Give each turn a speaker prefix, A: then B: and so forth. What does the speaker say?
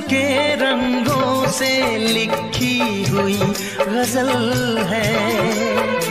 A: के रंगों से लिखी हुई गज़ल है।